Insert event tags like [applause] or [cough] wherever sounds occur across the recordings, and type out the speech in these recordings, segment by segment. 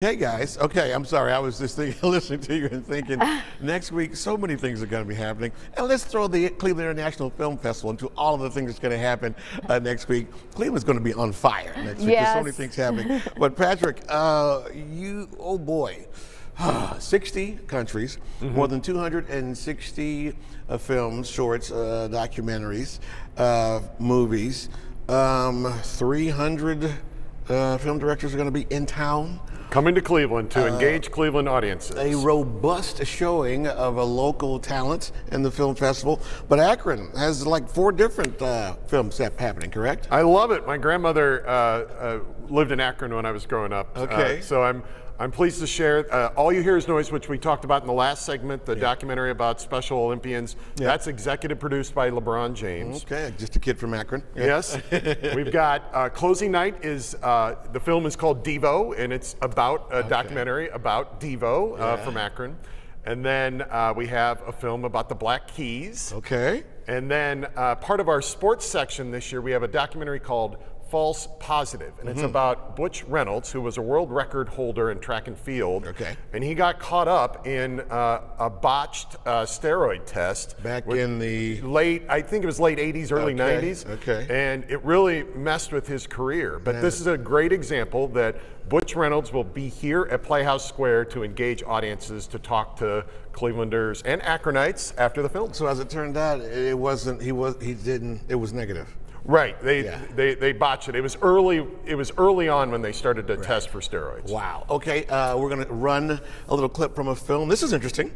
Hey guys, okay, I'm sorry. I was just thinking, [laughs] listening to you and thinking, [laughs] next week so many things are going to be happening, and let's throw the Cleveland International Film Festival into all of the things that's going to happen uh, next week. Cleveland's going to be on fire next week. There's so many things happening. [laughs] but Patrick, uh, you, oh boy, [sighs] 60 countries, more than 260 uh, films, shorts, uh, documentaries, uh, movies. Um, 300 uh, film directors are going to be in town Coming to Cleveland to engage Cleveland audiences. a robust showing of a local talent in the film festival. But Akron has like four different uh, films hap- happening, correct? I love it. My grandmother uh, uh, lived in Akron when I was growing up. Uh, Okay. so I'm I'm pleased to share. Uh, All you hear is noise, which we talked about in the last segment, the documentary about Special Olympians. That's executive produced by LeBron James. Okay, just a kid from Akron. Yes, [laughs] we've got uh, closing night. Is uh, the film is called Devo, and it's about a documentary about Devo uh, Yeah. from Akron, and then uh, we have a film about the Black Keys. Okay. And then uh, part of our sports section this year, we have a documentary called False Positive, and Mm-hmm. it's about Butch Reynolds, who was a world record holder in track and field. Okay. And he got caught up in uh, a botched uh, steroid test. Back in the late, I think it was late 80s, early Okay, 90s. okay. And it really messed with his career. But this is a great example that Butch Reynolds will be here at Playhouse Square to engage audiences to talk to Clevelanders and Akronites after the film. So as it turned out, it wasn't. He was. He didn't. It was negative. Right. They, Yeah. they they botched it. It was early. It was early on when they started to test for steroids. Wow. Okay. Uh, we're gonna run a little clip from a film. This is interesting.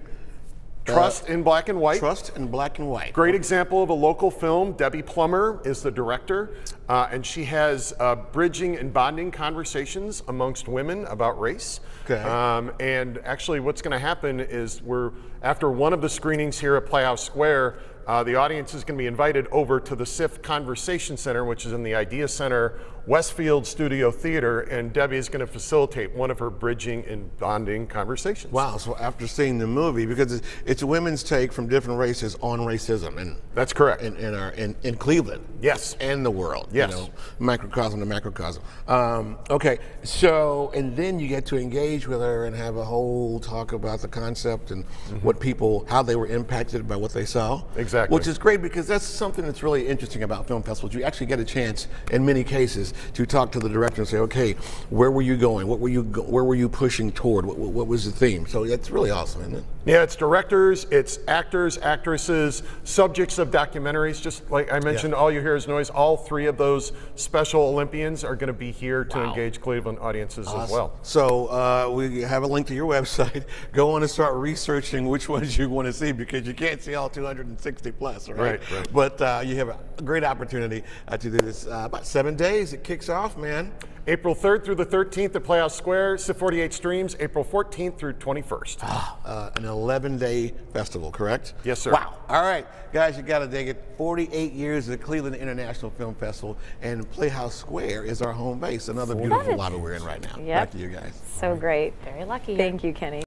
Trust in black and white. Trust in black and white. Great example of a local film. Debbie Plummer is the director, uh, and she has uh, bridging and bonding conversations amongst women about race. Okay. Um, and actually, what's going to happen is we're after one of the screenings here at Playhouse Square. Uh, the audience is going to be invited over to the CIFF Conversation Center, which is in the Idea Center, Westfield Studio Theater, and Debbie is going to facilitate one of her bridging and bonding conversations. Wow. So after seeing the movie, because it's, it's women's take from different races on racism, and That's correct. in, in our in, in Cleveland. Yes. And the world. Yes. You know, microcosm to macrocosm. Um, okay. So and then you get to engage with her and have a whole talk about the concept and what people how they were impacted by what they saw. Exactly. Which is great because that's something that's really interesting about film festivals. You actually get a chance in many cases to talk to the director and say, okay, where were you going? What were you go- where were you pushing toward? What, what was the theme? So that's really awesome, isn't it? Yeah, it's directors, it's actors, actresses, subjects of documentaries. Just like I mentioned, All You Hear Is Noise, all three of those Special Olympians are going to be here to engage Cleveland audiences as well. So uh, we have a link to your website. [laughs] Go on and start researching which ones you want to see because you can't see all 260 plus, right? Right, right. But uh, you have a great opportunity uh, to do this. Uh, about seven days. It kicks off, man. April 3rd through the 13th at Playhouse Square, CIFF 48 streams, April 14th through 21st. Uh, an 11-day festival, correct? Yes, sir. Wow. All right, guys, you got to dig it. 48 years of the Cleveland International Film Festival, and Playhouse Square is our home base. Another beautiful lobby we're in right now. Yep. Back to you guys. So great. Very lucky. Thank you, Kenny.